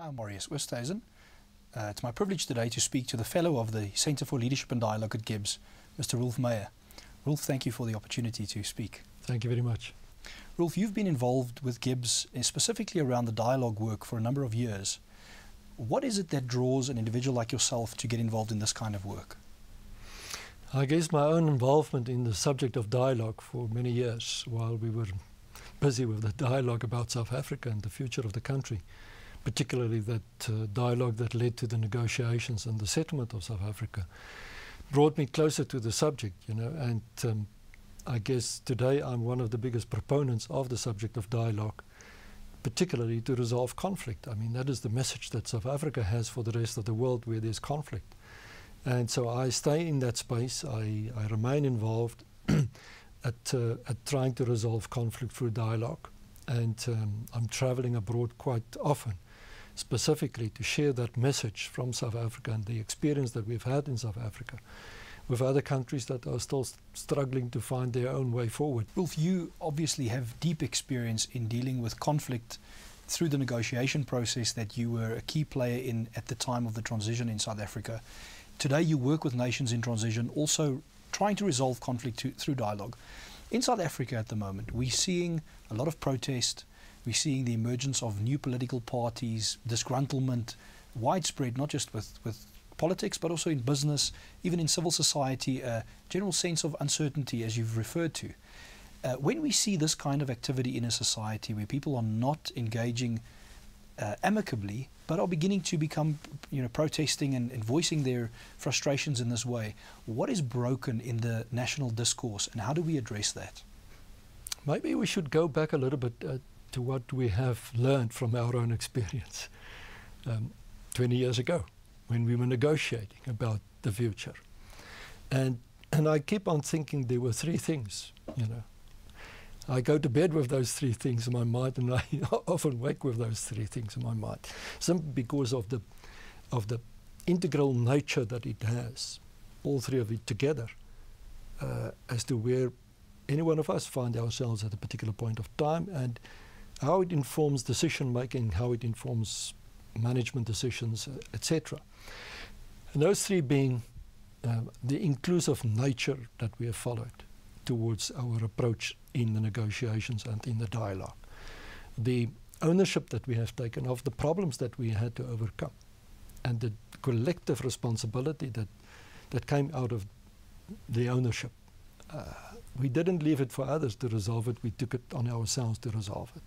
Hi, I'm Marius Oosthuizen. Uh, it's my privilege today to speak to the Fellow of the Centre for Leadership and Dialogue at GIBS, Mr. Roelf Meyer. Roelf, thank you for the opportunity to speak. Thank you very much. Roelf, you've been involved with GIBS uh, specifically around the dialogue work for a number of years. What is it that draws an individual like yourself to get involved in this kind of work? I guess my own involvement in the subject of dialogue for many years while we were busy with the dialogue about South Africa and the future of the country, particularly that uh, dialogue that led to the negotiations and the settlement of South Africa, brought me closer to the subject, you know, and um, I guess today I'm one of the biggest proponents of the subject of dialogue, particularly to resolve conflict. I mean, that is the message that South Africa has for the rest of the world where there's conflict. And so I stay in that space, I, I remain involved at, uh, at trying to resolve conflict through dialogue. And um, I'm traveling abroad quite often, specifically to share that message from South Africa and the experience that we've had in South Africa with other countries that are still struggling to find their own way forward. Roelf, you obviously have deep experience in dealing with conflict through the negotiation process that you were a key player in at the time of the transition in South Africa. Today you work with nations in transition, also trying to resolve conflict to, through dialogue. In South Africa at the moment, we're seeing a lot of protest, we're seeing the emergence of new political parties, disgruntlement, widespread, not just with, with politics, but also in business, even in civil society, a general sense of uncertainty, as you've referred to. Uh, when we see this kind of activity in a society where people are not engaging uh, amicably, but are beginning to become, you know, protesting and, and, voicing their frustrations in this way. What is broken in the national discourse, and how do we address that? Maybe we should go back a little bit uh, to what we have learned from our own experience um, 20 years ago when we were negotiating about the future. And, and I keep on thinking there were three things, you know, I go to bed with those three things in my mind, and I often wake with those three things in my mind, simply because of the of the integral nature that it has, all three of it together, uh, as to where any one of us find ourselves at a particular point of time, and how it informs decision making, how it informs management decisions, etc. And those three being uh, the inclusive nature that we have followed towards our approach in the negotiations and in the dialogue. The ownership that we have taken of the problems that we had to overcome and the collective responsibility that, that came out of the ownership. Uh, we didn't leave it for others to resolve it, we took it on ourselves to resolve it.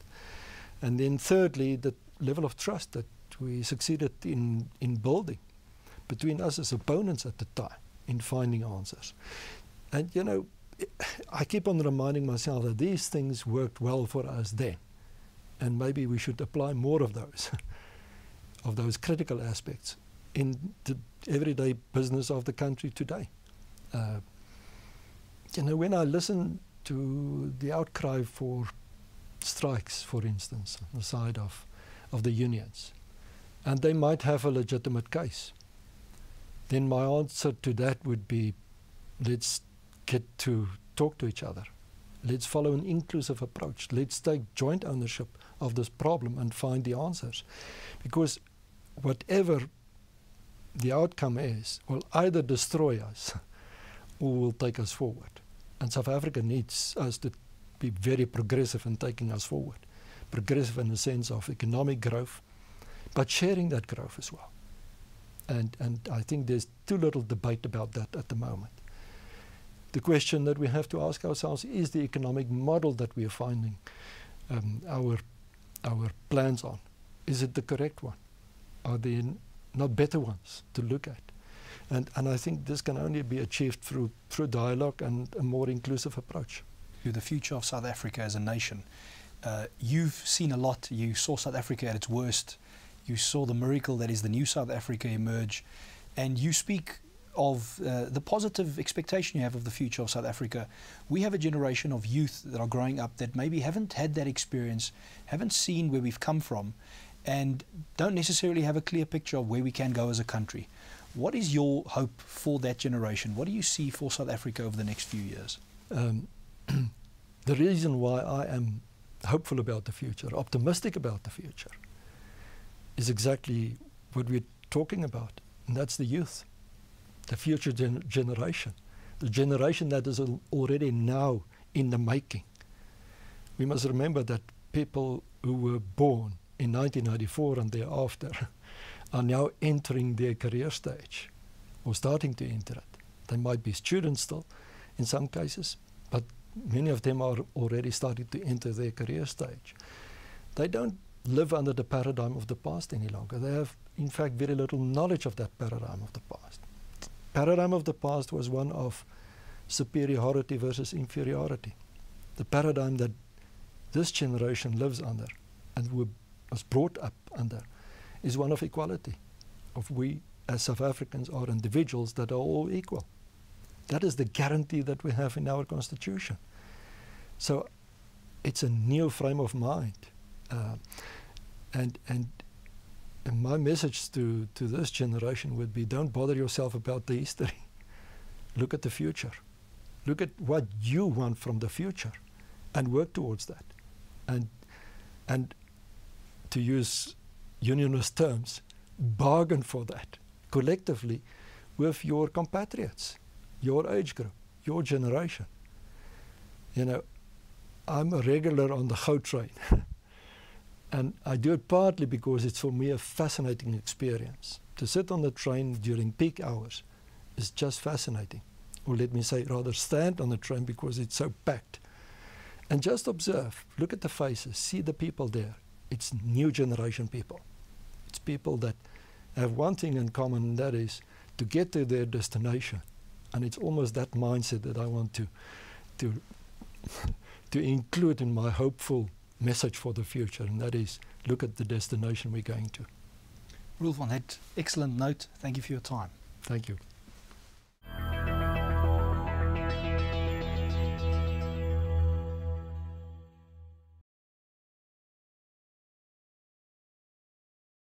And then thirdly, the level of trust that we succeeded in, in building between us as opponents at the time in finding answers. And you know, I keep on reminding myself that these things worked well for us then, and maybe we should apply more of those, of those critical aspects in the everyday business of the country today. Uh, you know, when I listen to the outcry for strikes, for instance, on the side of, of the unions, and they might have a legitimate case, then my answer to that would be let's get to talk to each other. Let's follow an inclusive approach. Let's take joint ownership of this problem and find the answers. Because whatever the outcome is, will either destroy us or will take us forward. And South Africa needs us to be very progressive in taking us forward. Progressive in the sense of economic growth, but sharing that growth as well. And, and I think there's too little debate about that at the moment the question that we have to ask ourselves is the economic model that we are finding um, our, our plans on. Is it the correct one? Are there not better ones to look at? And, and I think this can only be achieved through, through dialogue and a more inclusive approach. The future of South Africa as a nation. Uh, you've seen a lot. You saw South Africa at its worst. You saw the miracle that is the new South Africa emerge. And you speak of uh, the positive expectation you have of the future of South Africa. We have a generation of youth that are growing up that maybe haven't had that experience, haven't seen where we've come from, and don't necessarily have a clear picture of where we can go as a country. What is your hope for that generation? What do you see for South Africa over the next few years? Um, the reason why I am hopeful about the future, optimistic about the future, is exactly what we're talking about, and that's the youth, the future gen- generation, the generation that is al- already now in the making. We must remember that people who were born in 1994 and thereafter are now entering their career stage or starting to enter it. They might be students still in some cases, but many of them are already starting to enter their career stage. They don't live under the paradigm of the past any longer. They have, in fact, very little knowledge of that paradigm of the past. Paradigm of the past was one of superiority versus inferiority. The paradigm that this generation lives under and was brought up under is one of equality, of we as South Africans are individuals that are all equal. That is the guarantee that we have in our constitution. So it's a new frame of mind. Uh, and, and and my message to, to this generation would be don't bother yourself about the history. Look at the future. Look at what you want from the future and work towards that. And, and to use unionist terms, bargain for that collectively with your compatriots, your age group, your generation. You know, I'm a regular on the Gautrain. and I do it partly because it's for me a fascinating experience. To sit on the train during peak hours is just fascinating. Or let me say, rather, stand on the train because it's so packed. And just observe, look at the faces, see the people there. It's new generation people. It's people that have one thing in common, and that is to get to their destination. And it's almost that mindset that I want to, to, to include in my hopeful message for the future, and that is look at the destination we're going to. Roelf, on that excellent note, thank you for your time. Thank you.